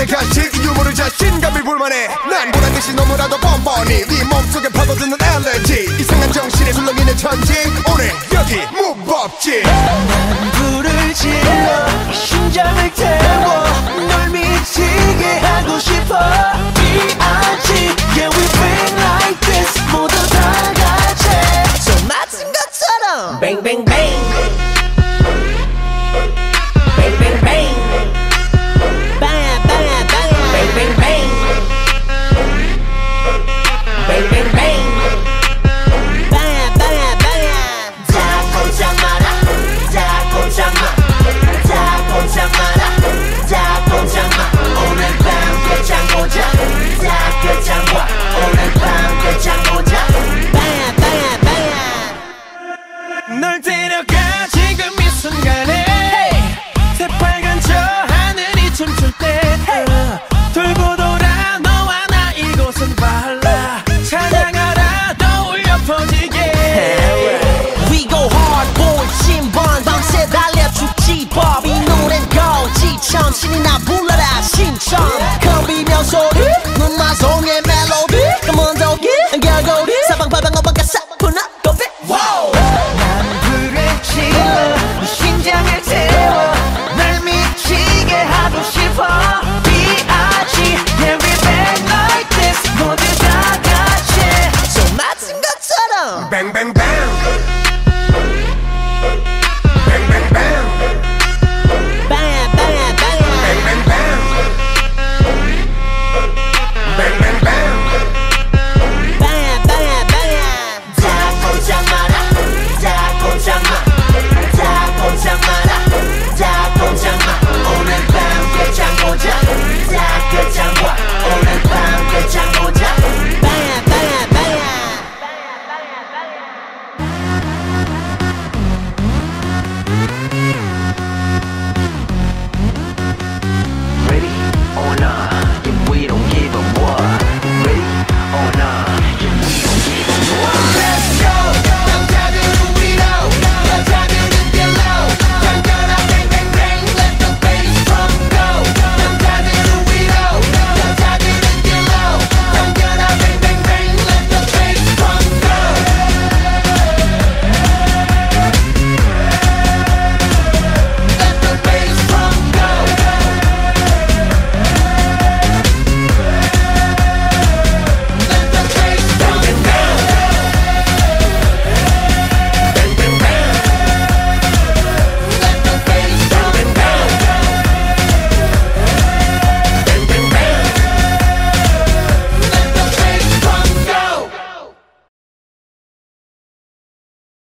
내 간식 유머를 자신감이 불만해. 난 보란듯이 너무나도 뻔뻔히 네 몸속에 파고드는 알레지 이상한 정신에 술렁이는 천지. 오늘 여기 무법지 불을 질러